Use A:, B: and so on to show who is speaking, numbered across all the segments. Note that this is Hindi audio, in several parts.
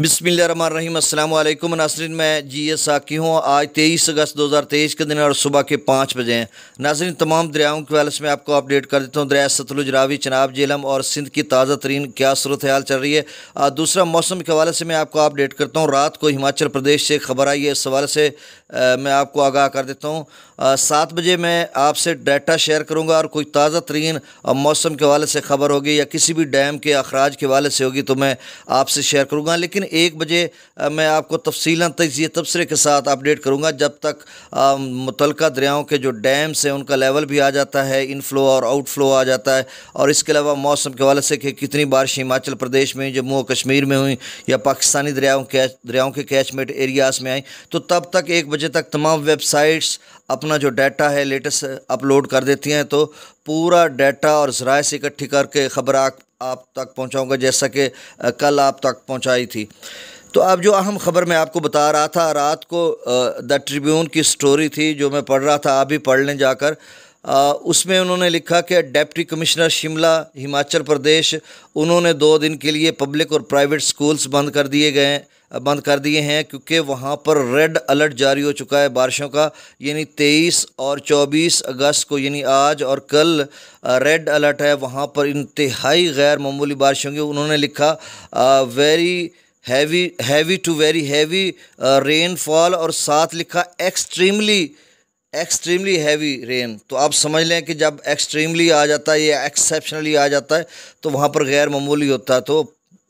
A: बिसमीम अल्लाम नाजरीन मैं जी एस साकी हूँ। आज तेईस अगस्त दो हज़ार तेईस के दिन और सुबह के पाँच बजे हैं। नाजरीन तमाम दरियाओं के वाले से मैं आपको अपडेट कर देता हूँ। दरिया सतलुज रावी चनाब जेलम और सिंध की ताज़ा तरीन क्या सूरत हाल चल रही है। आ, दूसरा मौसम के हवाले से मैं आपको अपडेट करता हूँ। रात को हिमाचल प्रदेश से खबर आई है। इस हवाले से आ, मैं आपको आगाह कर देता हूँ। सात बजे मैं आपसे डाटा शेयर करूँगा और कोई ताज़ा तरीन मौसम के हवाले से खबर होगी या किसी भी डैम के अखराज के हवाले से होगी तो मैं आपसे शेयर करूँगा। लेकिन एक बजे मैं आपको तफसीला तजिए तबसरे के साथ अपडेट करूँगा, जब तक मुतल दरियाओं के जो डैम्स हैं, उनका लेवल भी आ जाता है, इनफ्लो और आउटफ्लो आ जाता है, और इसके अलावा मौसम के हवाले से कि कितनी बारिश हिमाचल प्रदेश में जम्मू और कश्मीर में हुई, या पाकिस्तानी दरियाओं के दरियाओं के कैचमेंट एरियाज़ में आई तो तब तक एक बजे तक तमाम वेबसाइट्स अपना जो डाटा है, लेटेस्ट अपलोड कर देती हैं तो पूरा डाटा और ज़राए से इकट्ठी करके ख़बर आप तक पहुंचाऊँगा, जैसा कि कल आप तक पहुंचाई थी। तो अब जो अहम ख़बर मैं आपको बता रहा था, रात को द ट्रिब्यून की स्टोरी थी, जो मैं पढ़ रहा था, आप भी पढ़ लें जाकर। उसमें उन्होंने लिखा कि डेप्टी कमिश्नर शिमला, हिमाचल प्रदेश, उन्होंने दो दिन के लिए पब्लिक और प्राइवेट स्कूल्स बंद कर दिए गए बंद कर दिए हैं, क्योंकि वहाँ पर रेड अलर्ट जारी हो चुका है बारिशों का। यानी 23 और 24 अगस्त को, यानी आज और कल रेड अलर्ट है। वहाँ पर इंतहाई गैर मामूली बारिश होंगी। उन्होंने लिखा very heavy heavy to very heavy rainfall और साथ लिखा एक्सट्रीमली एक्सट्रीमली हैवी रेन तो आप समझ लें कि जब एक्सट्रीमली आ जाता है या एक्सेप्शनली आ जाता है तो वहाँ पर गैर मामूली होता है। तो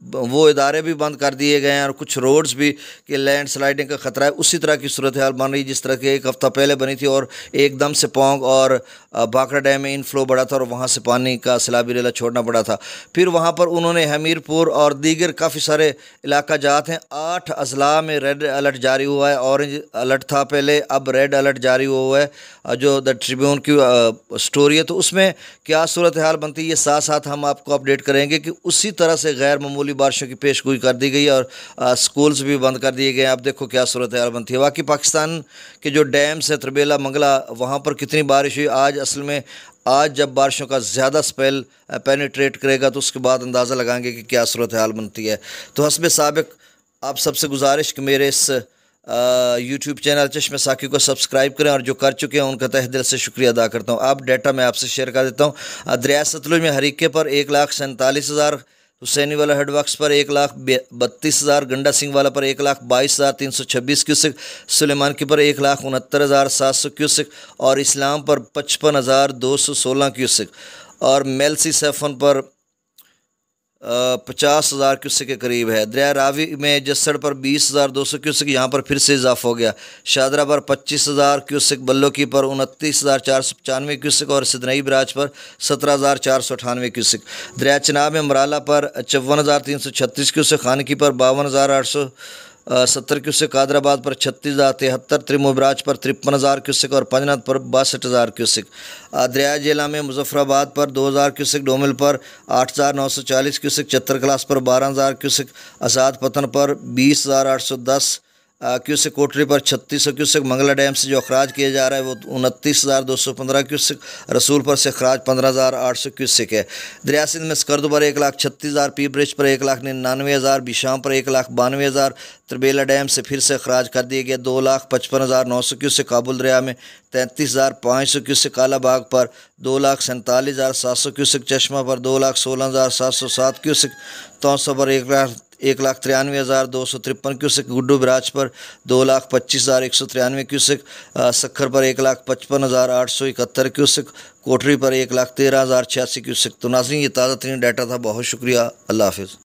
A: वो इदारे भी बंद कर दिए गए हैं और कुछ रोड्स भी कि लैंड स्लाइडिंग का ख़तरा है। उसी तरह की सूरत हाल बन रही जिस तरह की एक हफ़्ता पहले बनी थी और एकदम से पोंग और भाखड़ा डैम में इनफ्लो बढ़ा था और वहाँ से पानी का सैलाबी रेला, छोड़ना पड़ा था। फिर वहाँ पर उन्होंने हमीरपुर और दीगर काफ़ी सारे इलाका जात हैं। आठ अजला में रेड अलर्ट जारी हुआ है औरेंज अलर्ट था पहले, अब रेड अलर्ट जारी हुआ है जो द ट्रिब्यून की स्टोरी है। तो उसमें क्या सूरत हाल बनती है, ये साथ साथ हम आपको अपडेट करेंगे कि उसी तरह से गैर मामूली बारिशों की पेश गोई कर दी गई और स्कूल्स भी बंद कर दिए गए अब देखो क्या सूरत हाल बनती है। बाकी पाकिस्तान के जो डैम्स हैं, त्रिबेला, मंगला, वहाँ पर कितनी बारिश हुई। आज असल में, आज जब बारिशों का ज़्यादा स्पेल पेनीट्रेट करेगा तो उसके बाद अंदाज़ा लगाएँगे कि क्या सूरत हाल बनती है। तो हसब सबक, आप सबसे गुजारिश कि मेरे इस यूट्यूब चैनल चश्मे साकी को सब्सक्राइब करें और जो कर चुके हैं, उनका तह दिल से शुक्रिया अदा करता हूँ। अब डाटा मैं आपसे शेयर कर देता हूँ। दरिया सतलुज में हरीके पर एक लाख सैंतालीस हज़ार हुसैनी वाला हेडवर्क्स पर एक लाख बत्तीस हज़ार, गंडा सिंह वाला पर एक लाख बाईस हज़ार, तीन सौ छब्बीस क्यूसिक सुलेमान की पर एक लाख उनहत्तर हज़ार, सात सौ क्यूसिक और इस्लाम पर पचपन हज़ार, दो सौ सोलह क्यूसिक और मेलसी सेफन पर पचास हज़ार क्यूसिक के करीब है। दरिया रावी में जसड़ पर बीस हज़ार दो सौ क्यूसिक, यहाँ पर फिर से इजाफा हो गया। शादरा पर पच्चीस हज़ार क्यूसिक, बल्लोकी पर उनतीस हज़ार चार सौ पचानवे क्यूसिक और सिदनई बराज पर सत्रह हज़ार चार सौ अठानवे क्यूसिक। दरिया चनाब में मराला पर चौवन हज़ार तीन सौ छत्तीस क्यूसिक, खानकी पर बावन हज़ार आठ सौ सत्तर क्यूसिक कादराबाद पर छत्तीस हज़ार तिहत्तर, त्रिमुबराज पर तिरपन हज़ार क्यूसिक और पंजनाथ पर बासठ हज़ार क्यूसिक। दरिया जिला में मुजफ्फराबाद पर दो हज़ार क्यूसिक, डोमिल पर आठ हज़ार नौ सौ चालीस क्यूसिक चत्तर क्लास पर बारह हज़ार क्यूसिक, आज़ाद पतन पर बीस हज़ार आठ सौ दस क्यूसिक कोटरी पर छत्तीस सौ क्यूसिक मंगला डैम से जो अखराज किया जा रहा है, वो उनतीस हज़ार दो सौ पंद्रह क्यूसिक रसूल पर से अखराज पंद्रह हज़ार आठ सौ क्यूसिक है। दरिया सिंध में स्कर्द पर एक लाख छत्तीस हज़ार, पी ब्रिज पर एक लाख निन्यानवे हज़ार, बिशाम पर एक लाख बानवे हज़ार, त्रिबेला डैम से फिर से अखराज कर दिया गया दो लाख पचपन हज़ार नौ सौ क्यूसिक, काबुल दरिया में तैंतीस हज़ार पाँच सौ क्यूसिक, काला बाग पर दो लाख सैंतालीस हज़ार सात सौ क्यूसिक, चश्मा पर दो लाख सोलह हज़ार सात सौ सात क्यूसिक, तौसौ पर एक लाख एक लाख तिरानवे हज़ार दो सौ तिरपन क्यूसिक, गुड्डू बराज पर दो लाख पच्चीस हज़ार एक सौ तिरानवे क्यूसिक सखर पर एक लाख पचपन हज़ार आठ सौ इकहत्तर क्यूसिक, कोठरी पर एक लाख तेरह हज़ार छियासी क्यूसिक। तो नाजरीन, ये ताज़ा तरीन डाटा था। बहुत शुक्रिया। अल्लाह हाफिज़।